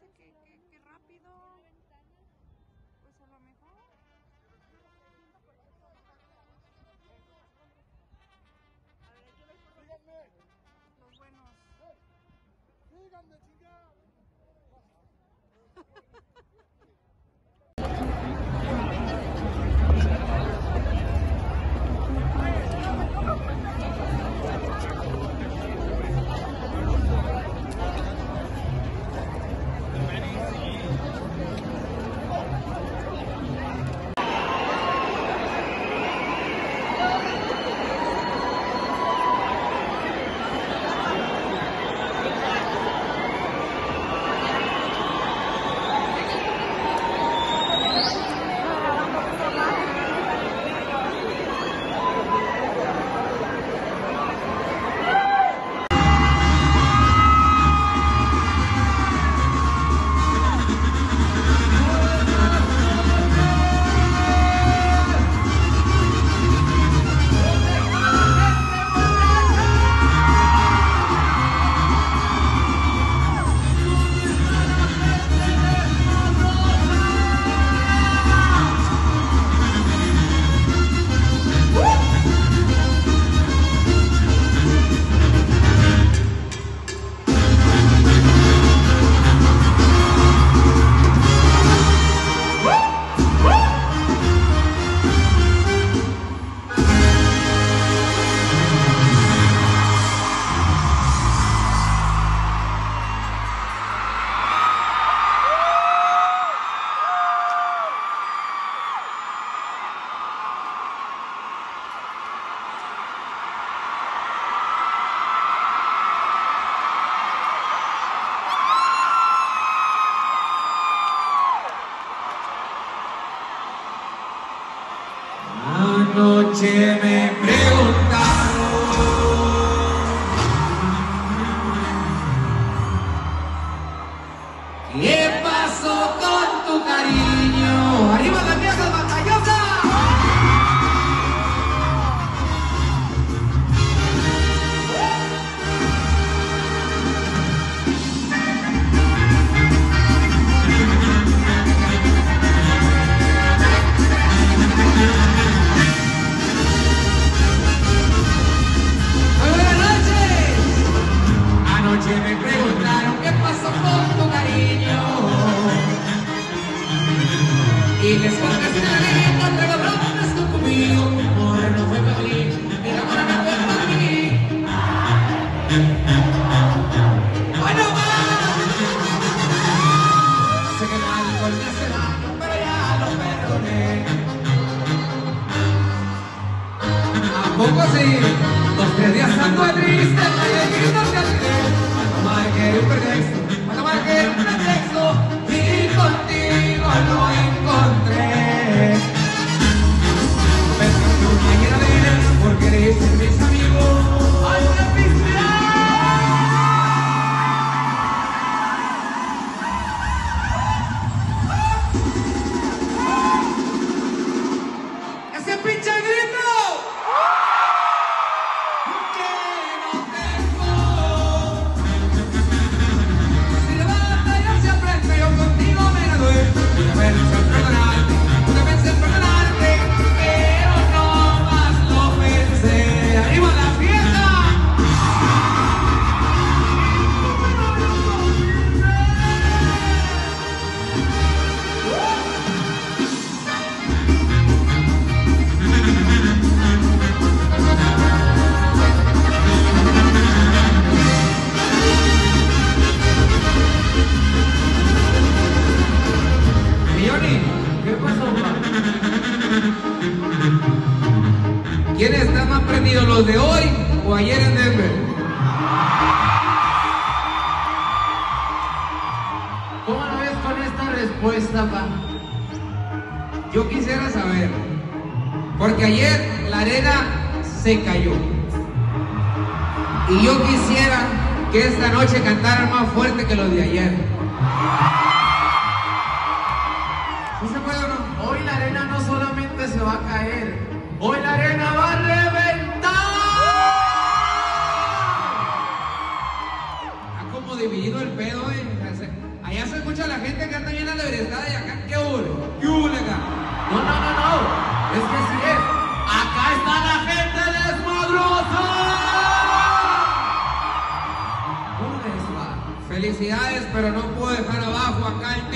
dice que, que, que rápido. Pues a lo mejor. Los buenos. Díganme,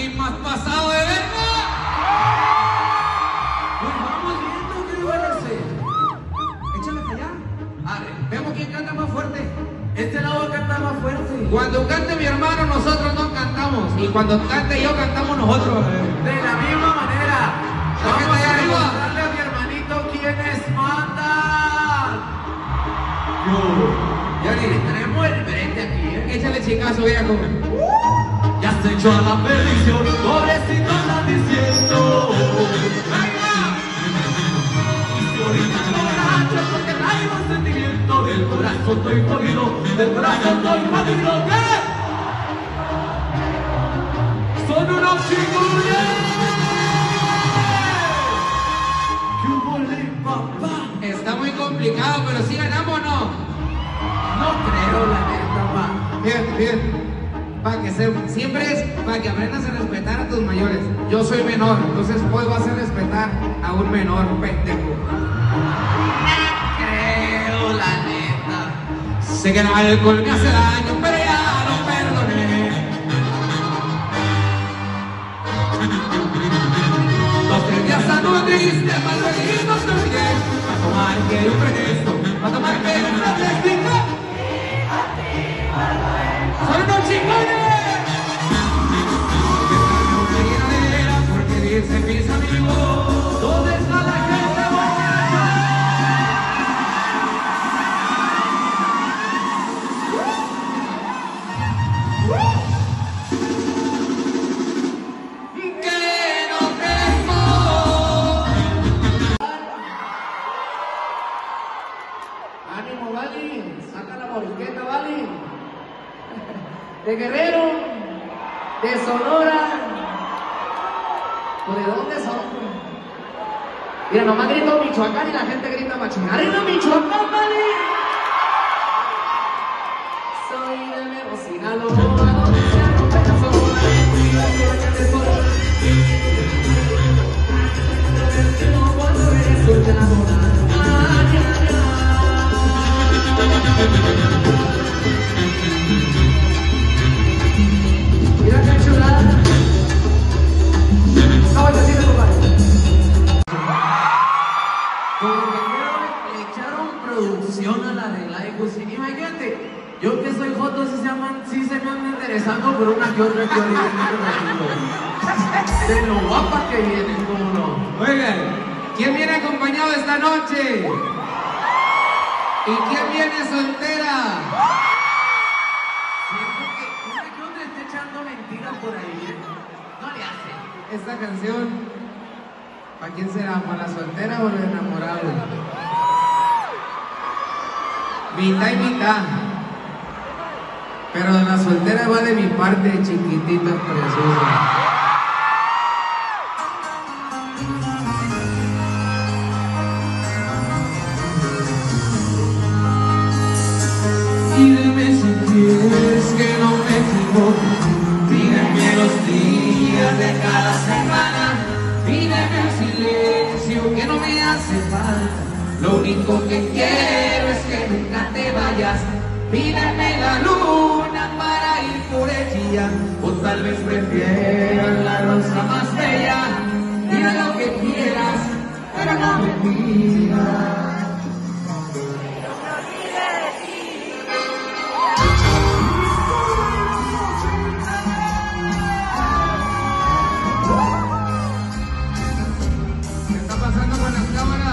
más pasado de verga. Pues vamos viendo qué parece. Échale para allá. Arre, veamos quién canta más fuerte. Este lado canta más fuerte. Cuando cante mi hermano, nosotros no cantamos. Y cuando cante yo, cantamos nosotros. De la misma manera. Vamos a demostrarle a mi hermanito quiénes mandan. Yo. Ya ni tenemos el brete aquí, ¿eh? Échale chicazo, viejo. Echó a la perdición, pobrecito anda diciendo. Borracho porque traigo un sentimiento del corazón estoy jodido, del corazón estoy jodido, ¿qué? Son unos chingones. ¿Qué hubo, le, papá? Está muy complicado, pero si ganamos o no. No creo, la neta, pa. Bien, bien. Para que se, siempre es para que aprendas a respetar a tus mayores. Yo soy menor, entonces hoy vas a respetar a un menor, pendejo. creo, la neta. Sé que el alcohol me hace daño, pero ya lo perdoné. Dos tres días ando triste, mal no estoy bien. A tomar quiero un pretexto, a tomar quiero un pretexto. ¡Son unos nomás grito Michoacán y la gente grita machín. ¡Arriba Michoacán, Vali! Soy de Mero, Sinaloa, donde se. Joto, sí se, aman, sí se me anda interesando por una que otra que ahorita De lo guapa que vienen, cómo no. Oigan, ¿quién viene acompañado esta noche? ¿Y quién viene soltera? Siento que una que otra está echando mentiras por ahí. ¿eh? No le hace. Esta canción, ¿para quién será? ¿Para la soltera o el enamorado? Mitad y mitad. Pero la soltera va de mi parte, chiquitita, preciosa. Dime si quieres que no me equivoque. Pídeme los días de cada semana. Pídeme el silencio que no me hace falta. Lo único que quiero es que nunca te vayas. Pídeme la ir ella. O tal vez prefieras la rosa más bella. Dime lo que quieras, pero no me pidas. ¿Qué está pasando con las cámaras?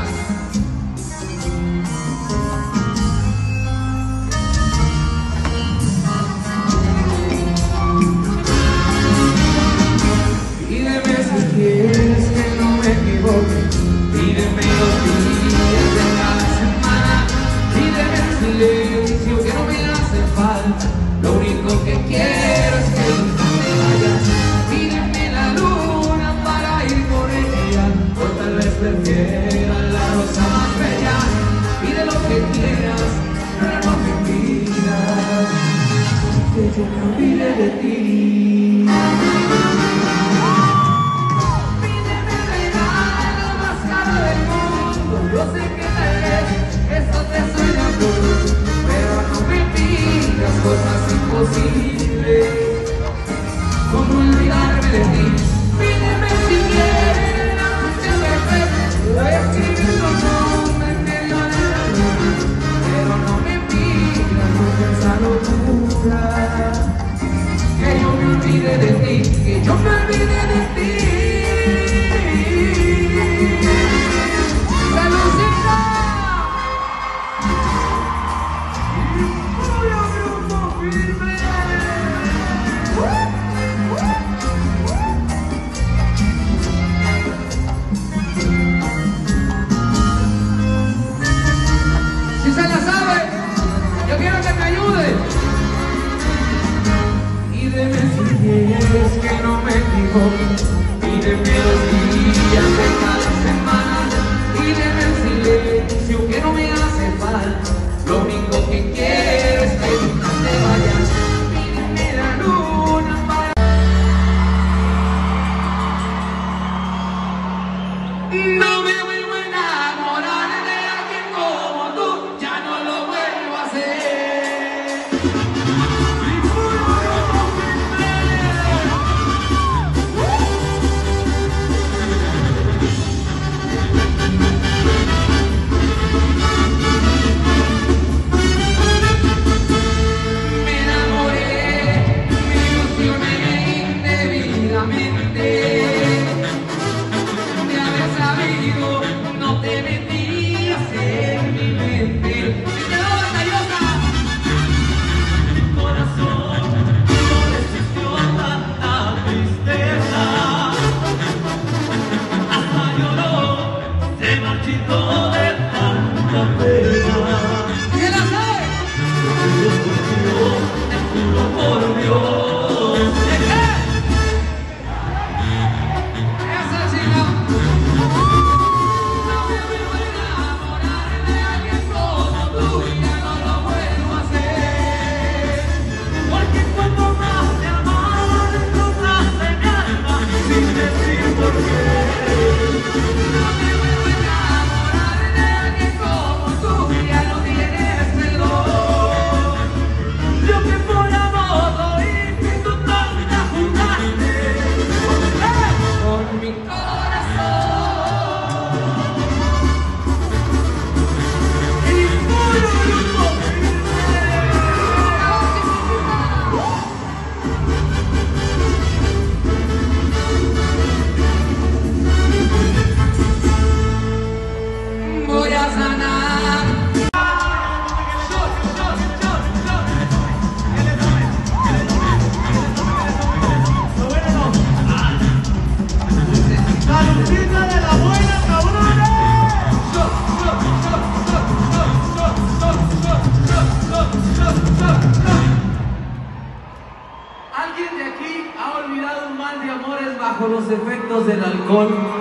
Bajo los efectos del alcohol?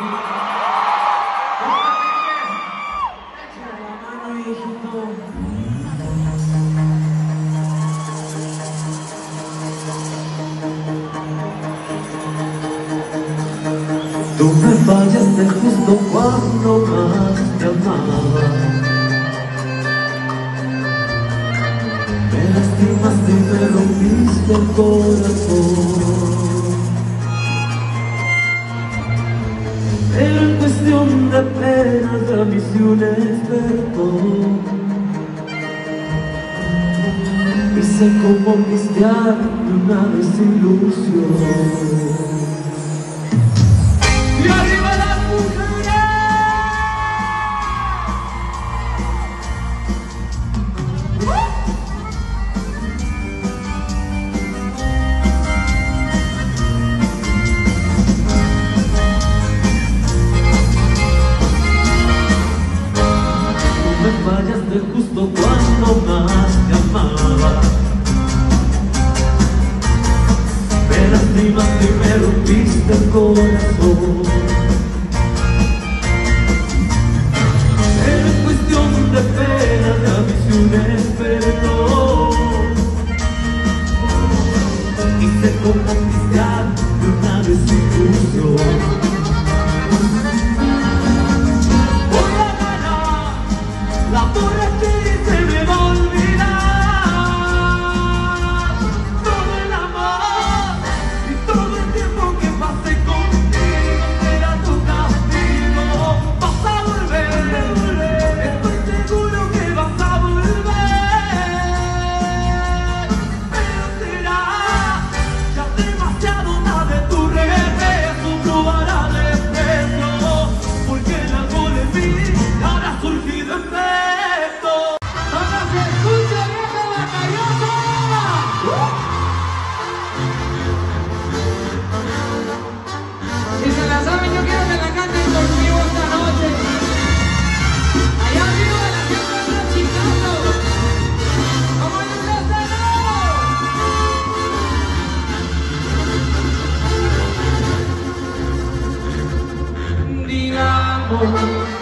Cómo pistear de una lágrimas que me rompiste el corazón. 风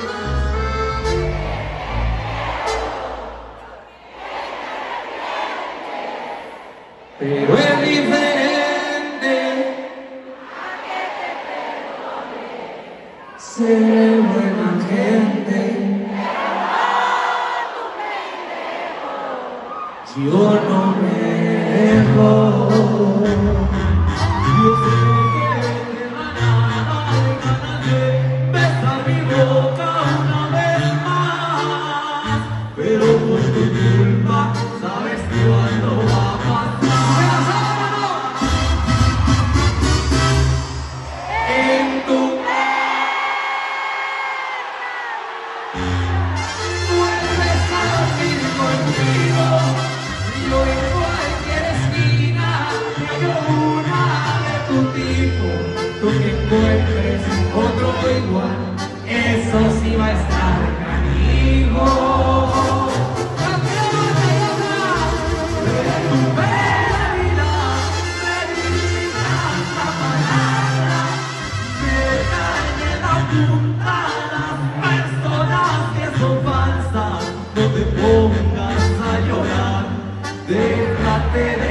Déjate de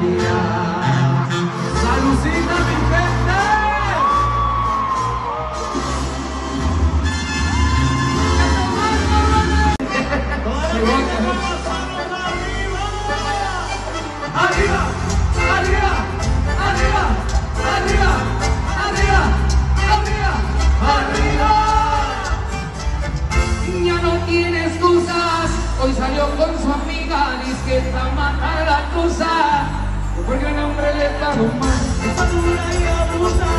idea. le pago mal. Y abusada.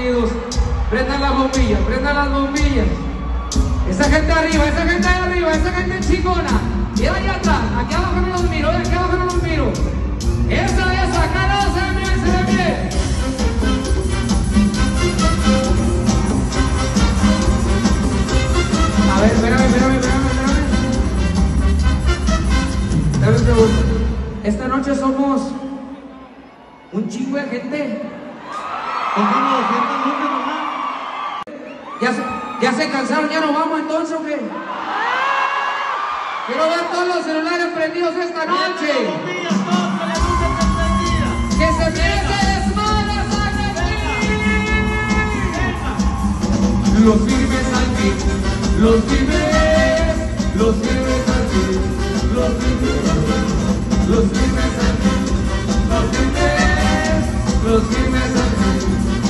Encendidos. Prendan las bombillas, prendan las bombillas. Esa gente arriba, esa gente ahí arriba, esa gente chingona. Y allá atrás, aquí abajo no los miro, aquí abajo no los miro. Esa, esa, no se ve bien, se ve bien. A ver, espérame, espérame, espérame, espérame. Esta noche somos un chingo de gente. Como 200 números nomás. ¿Ya se, ¿Ya se cansaron? ¿Ya nos vamos entonces o qué? Quiero ver todos los celulares prendidos esta noche. Que se. Los firmes al fin, los firmes, los firmes al fin, los firmes, los firmes al fin, los firmes, los firmes al fin,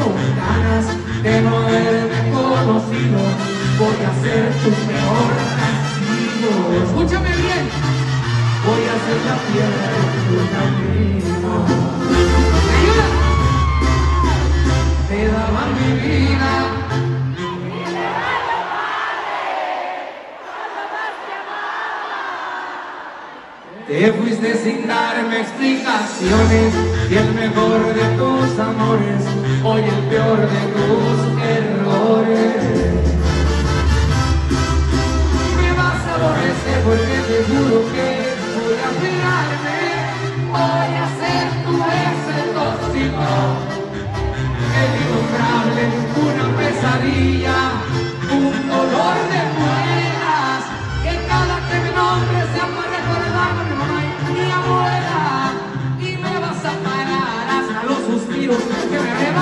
con ganas de no haberme conocido, voy a ser tu peor castigo. Escúchame bien, voy a ser la piedra de tu camino. ¿Me ayudas? Te daba mi vida. Te fuiste sin darme explicaciones y el mejor de tus amores, hoy el peor de tus errores. Me vas a aborrecer porque te juro que voy a pegarme, voy a ser tu ex el tóxico, el innombrable, una pesadilla, un dolor de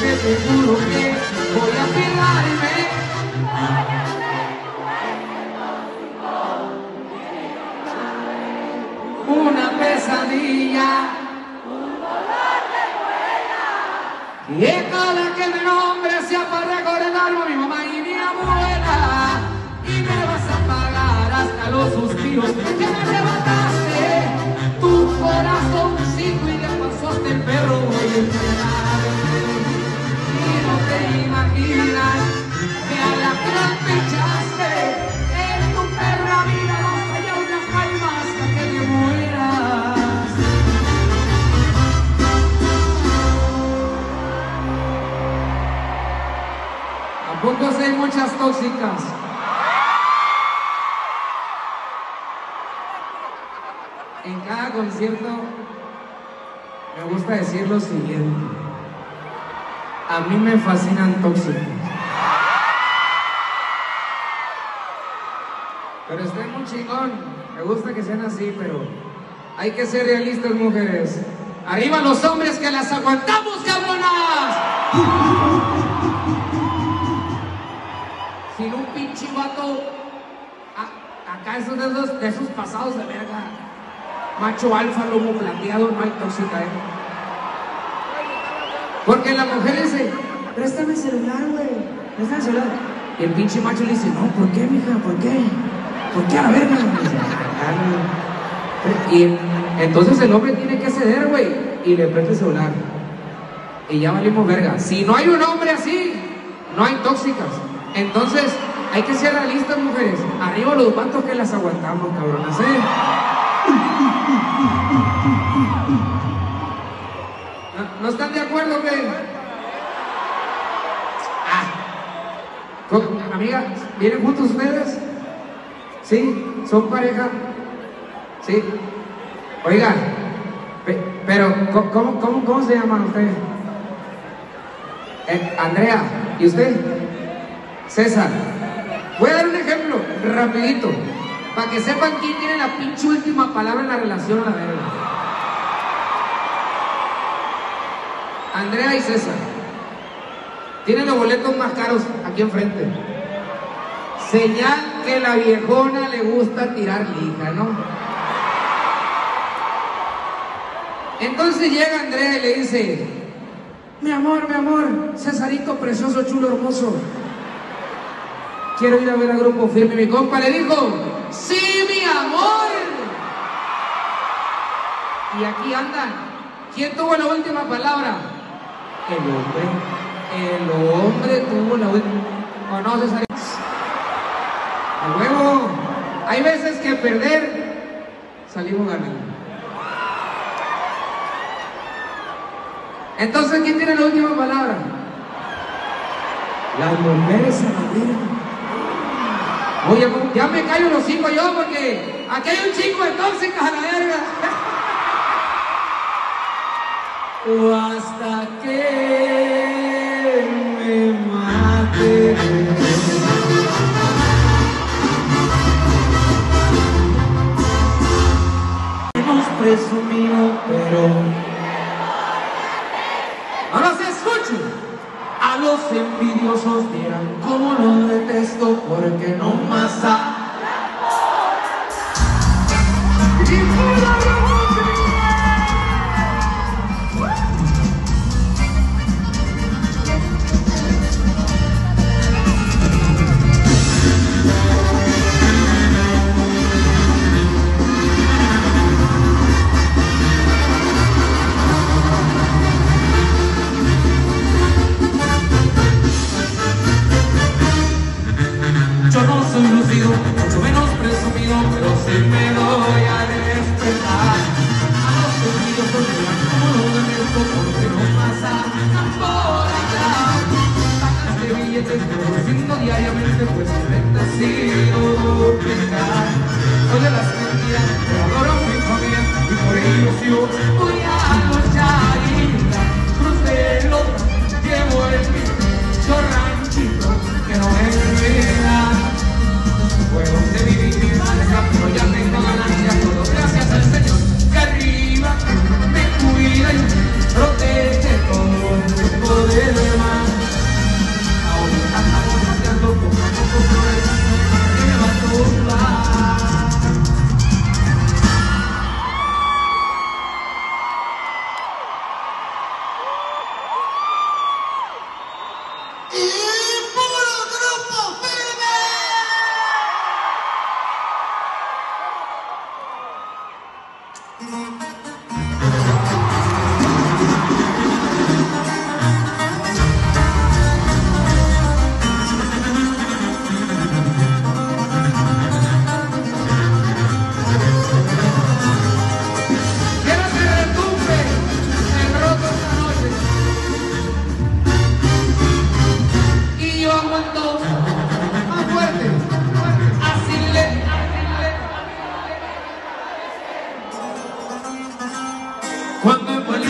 te juro que voy a pegarme. Una pesadilla. Que cada que mi nombre sea para recordarme mi mamá y mi abuela Y me vas a pagar hasta los suspiros que me arrebataste Tu corazoncito y de paso hasta el perro En cada concierto me gusta decir lo siguiente. A mí me fascinan tóxicos. Pero estoy muy chingón. Me gusta que sean así, pero hay que ser realistas, mujeres. Arriba los hombres que las aguantamos, cabronas. Sin un pinche vato Acá esos de esos, de esos pasados de verga. Macho alfa, lomo plateado, no hay tóxica, eh. Porque la mujer dice, préstame el celular, güey. Préstame el celular. Y el pinche macho le dice, no, ¿por qué, mija? ¿Por qué? ¿Por qué a la verga? Y "Ah, dale". Y entonces el hombre tiene que ceder, güey. Y le presta el celular. Y ya valimos verga. Si no hay un hombre así, no hay tóxicas. Entonces, hay que ser realistas, mujeres. Arriba los vatos que las aguantamos, cabronas, ¿eh? ¿No, no están de acuerdo, güey? Ah. Amiga, ¿vienen juntos ustedes? ¿Sí? ¿Son pareja? ¿Sí? Oigan, pe- pero ¿cómo, cómo, cómo se llaman ustedes? Eh, Andrea, ¿y usted? César. Voy a dar un ejemplo, rapidito, para que sepan quién tiene la pinche última palabra en la relación a la verga. Andrea y César. Tienen los boletos más caros aquí enfrente. Señal que la viejona le gusta tirar lija, ¿no? Entonces llega Andrea y le dice, mi amor, mi amor, Cesarito precioso, chulo, hermoso. Quiero ir a ver a Grupo Firme. Mi compa le dijo, sí, mi amor. Y aquí andan. ¿Quién tuvo la última palabra? El hombre. El hombre tuvo la última. ¿O no, Cesarito? A huevo. Hay veces que perder salimos ganando. Entonces, ¿quién tiene la última palabra? Las mujeres a la verga. Oye, pues, ya me callo los cinco yo porque aquí hay un chico de tóxicas a la verga. Hasta que me mate. Hemos presumido, pero Ahora se escucha. a los envidiosos dirán cómo los detesto porque no más me doy a respetar. A los envidiosos dirán cómo lo detesto porque no pasa por acá. Sacas de billetes que produciendo diariamente, pues mi venta ha sido duplicar. Soy de las mentiras, pero adoro mi familia y por ello yo voy a luchar y la cruz de lota llevo en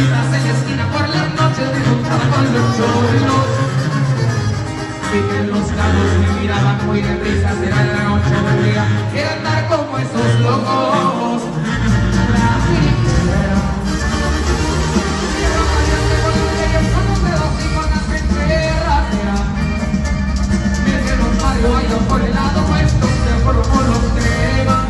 Cuando en la esquina por las noches me juntaba con los cholos. Vi que los carros me miraban muy de risa Será la noche aburrida Quiero andar como esos locos. Por el lado opuesto Se por los tres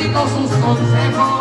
de todos os. É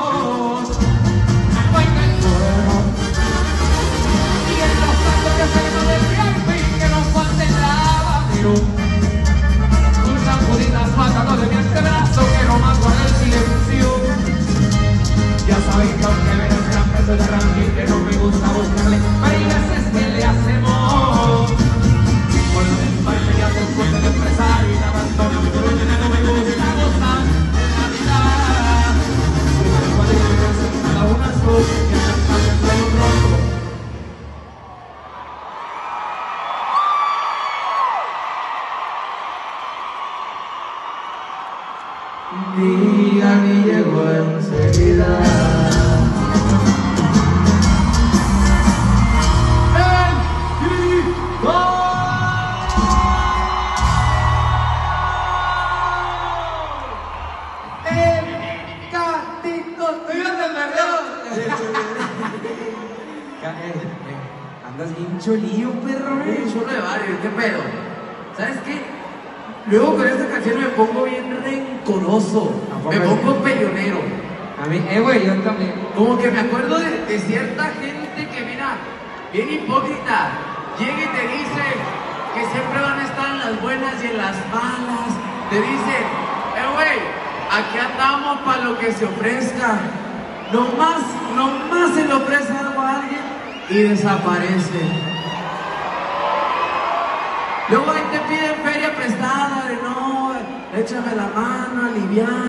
A mí, eh, güey, yo también. Como que me acuerdo de, cierta gente que, mira, bien hipócrita, llega y te dice que siempre van a estar en las buenas y en las malas. Te dice, eh, güey, aquí andamos para lo que se ofrezca. Nomás, nomás se le ofrece algo a alguien y desaparece. Luego ahí te piden feria prestada de no, échame la mano, aliviar.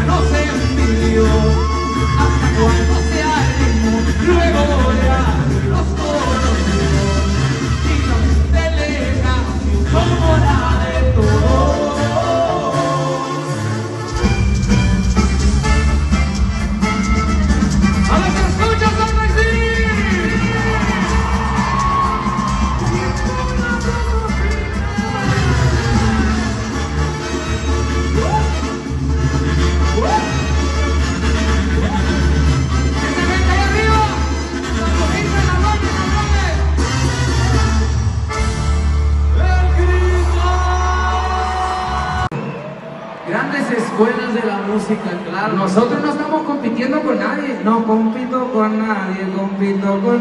día no se envidió. Hasta cuando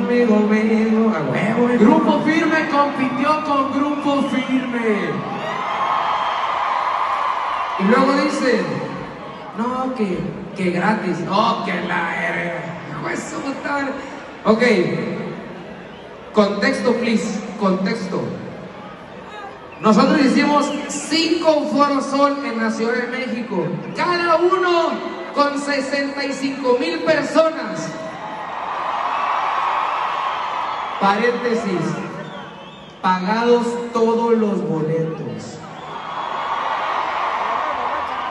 conmigo mismo. A huevo, hijo. Grupo Firme compitió con Grupo Firme. Y luego dicen, no, que, que gratis. No, que la. No, eso está- Ok. Contexto, please. Contexto. Nosotros hicimos cinco Foro Sol en la Ciudad de México. Cada uno con 65 mil personas. Paréntesis. Pagados todos los boletos.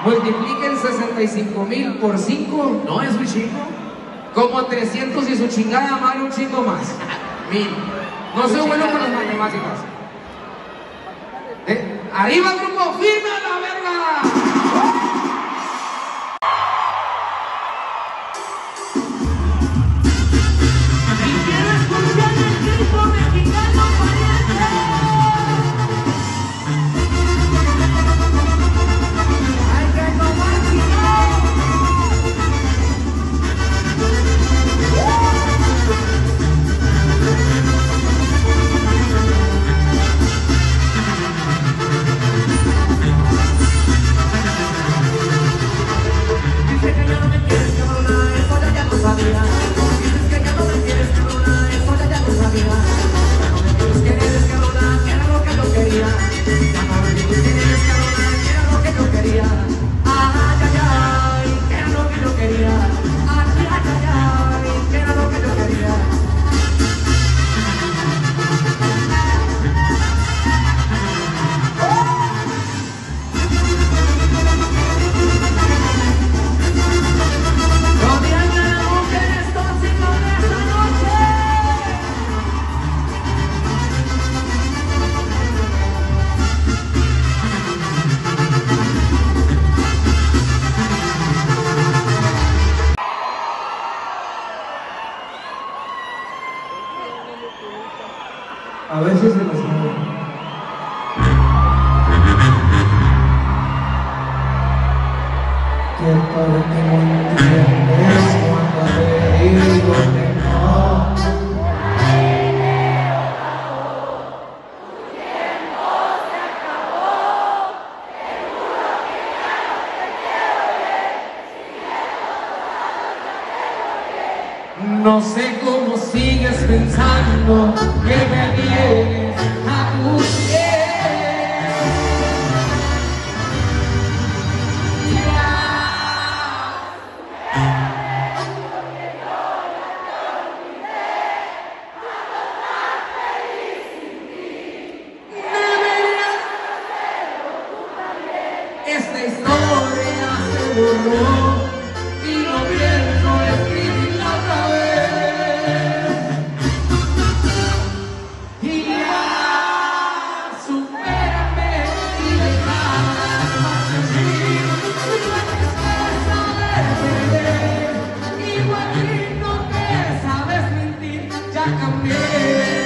Multipliquen 65 mil por 5, ¿No es un chico? como 300 y su chingada madre un chingo más. Mil. No soy bueno con las matemáticas. ¿Eh? ¡Arriba, grupo! ¡Firme a la verga! No sé cómo sigues pensando campeão.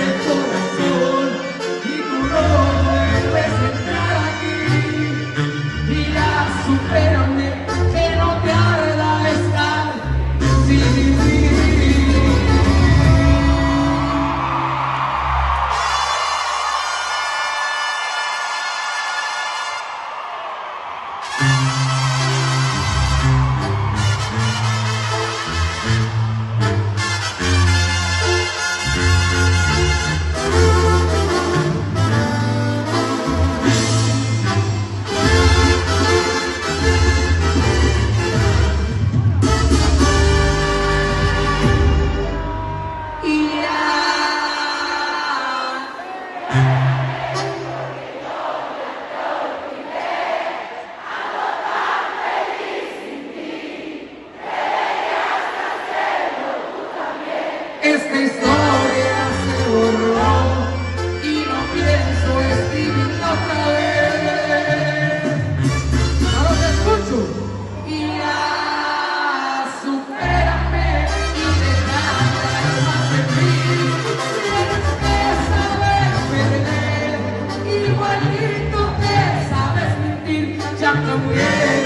Perder, igualito